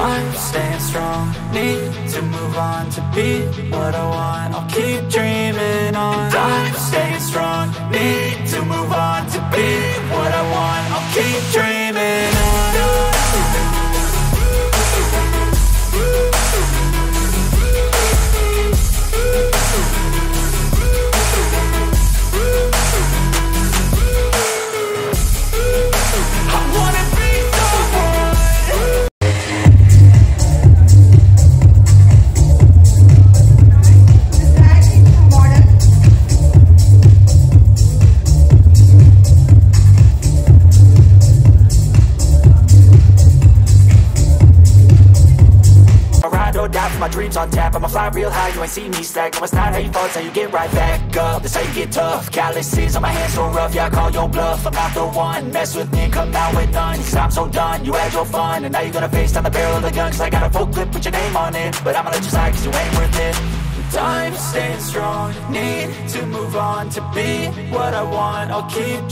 Time staying strong, need to move on to be what I want. I'll keep dreaming my dreams on tap I'ma fly real high, you ain't see me stack. No, it's not how you thought, how you get right back up. That's how you get tough. Calluses on my hands so rough, yeah, I call your bluff. I'm not the one, mess with me, come out with none. Cause I'm so done, you had your fun And now you're gonna face down the barrel of the gun. Cause I got a full clip put your name on it. But I'ma let you slide cause you ain't worth it. Time staying strong, need to move on To be what I want, I'll keep